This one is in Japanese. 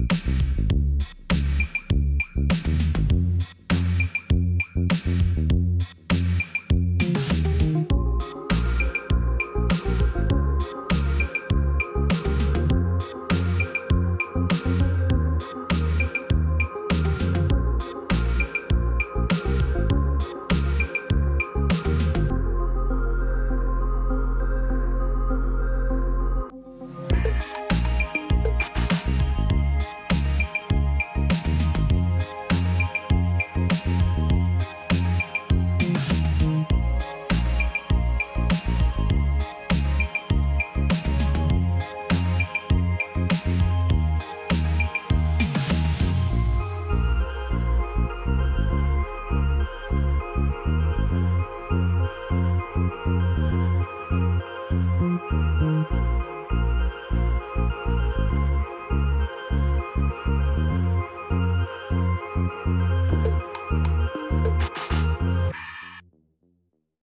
うん。